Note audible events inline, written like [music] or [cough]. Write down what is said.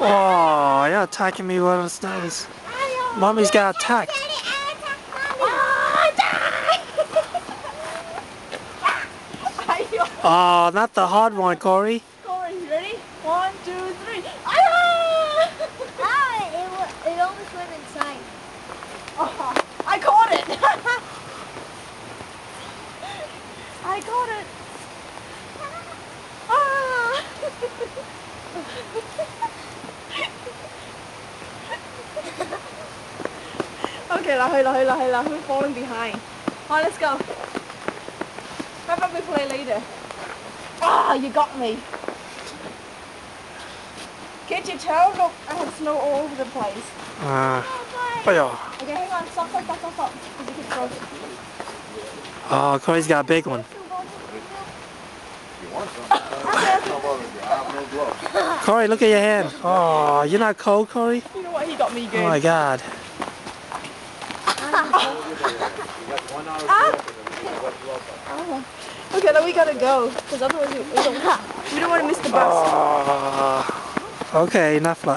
Oh, you're attacking me while on stones. Mommy's got attacked. Oh, not the hard one, Corey. Corey, you ready? One, two, three. Ah! Ah, it, it almost went inside. Oh, I caught it. [laughs] I caught it. Ah! Okay, là hơi là hơi là hơi là we're falling behind. Alright, let's go. How about we play later? Ah, you got me. Can't you tell? Look, I have snow all over the place. Ah, oh, Okay, hang on. Stop, stop, stop, stop, stop. 'Cause you can throw it. oh, Corey's got a big one. [laughs] You want some? I have no gloves. Corey, look at your hand. Oh, you're not cold, Corey? You know what? He got me good. Oh my God. You got one hour Ah. left and then you got gloves on. Oh. Okay, then we gotta go. Because otherwise we, don't, we don't want to miss the bus. Oh, okay, enough. Like.